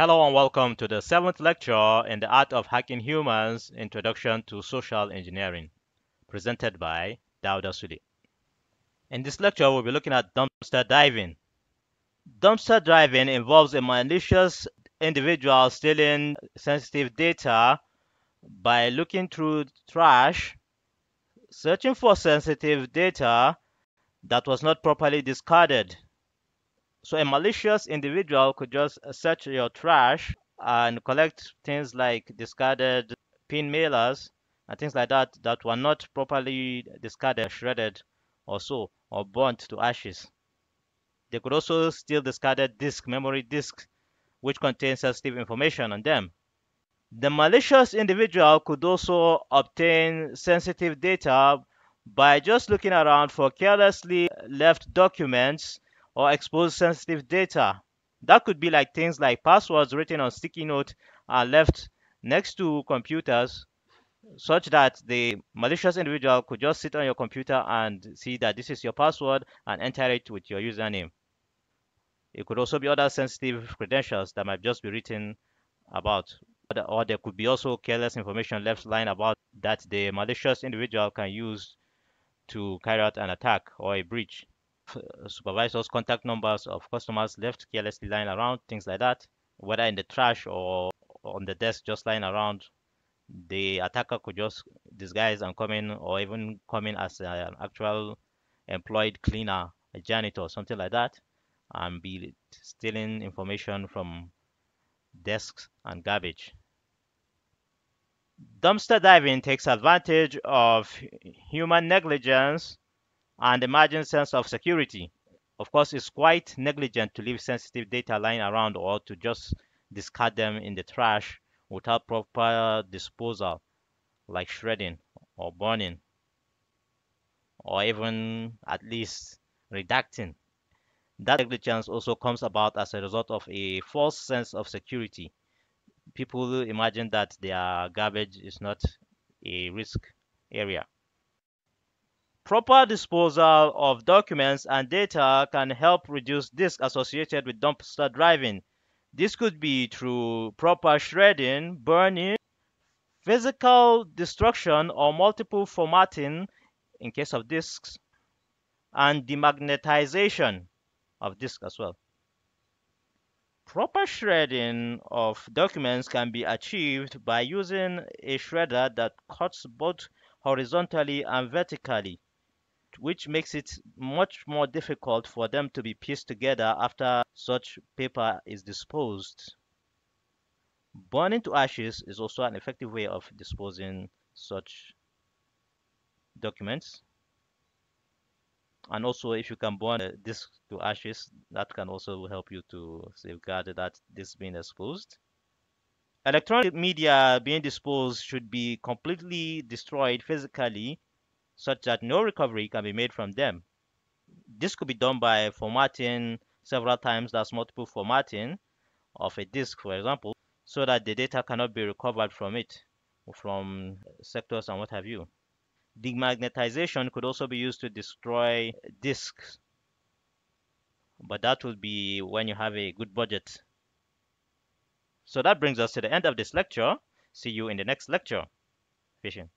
Hello and welcome to the seventh lecture in the Art of Hacking Humans Introduction to Social Engineering, presented by Dauda Sudi. In this lecture, we'll be looking at dumpster diving. Dumpster diving involves a malicious individual stealing sensitive data by looking through trash, searching for sensitive data that was not properly discarded so a malicious individual could just uh, search your trash and collect things like discarded pin mailers and things like that that were not properly discarded, shredded or so, or burnt to ashes. They could also steal discarded disk, memory disks, which contain sensitive information on them. The malicious individual could also obtain sensitive data by just looking around for carelessly left documents or expose sensitive data. That could be like things like passwords written on sticky note are left next to computers such that the malicious individual could just sit on your computer and see that this is your password and enter it with your username. It could also be other sensitive credentials that might just be written about. Or there could be also careless information left lying about that the malicious individual can use to carry out an attack or a breach Uh, supervisors contact numbers of customers left carelessly lying around things like that. Whether in the trash or on the desk just lying around the attacker could just disguise and come in or even come in as an actual employed cleaner a janitor something like that and be stealing information from desks and garbage. Dumpster diving takes advantage of human negligence and emerging sense of security. Of course, it's quite negligent to leave sensitive data lying around or to just discard them in the trash without proper disposal, like shredding or burning, or even at least redacting. That negligence also comes about as a result of a false sense of security. People imagine that their garbage is not a risk area. Proper disposal of documents and data can help reduce risk associated with dumpster diving. This could be through proper shredding, burning, physical destruction or multiple formatting in case of disks, and demagnetization of disk as well. Proper shredding of documents can be achieved by using a shredder that cuts both horizontally and vertically which makes it much more difficult for them to be pieced together after such paper is disposed. Burning to ashes is also an effective way of disposing such documents. And also, if you can burn uh, a disk to ashes, that can also help you to safeguard that this being exposed. Electronic media being disposed should be completely destroyed physically such that no recovery can be made from them. This could be done by formatting several times, that's multiple formatting of a disk, for example, so that the data cannot be recovered from it, from sectors and what have you. Demagnetization could also be used to destroy disks, but that will be when you have a good budget. So that brings us to the end of this lecture. See you in the next lecture. Phishing.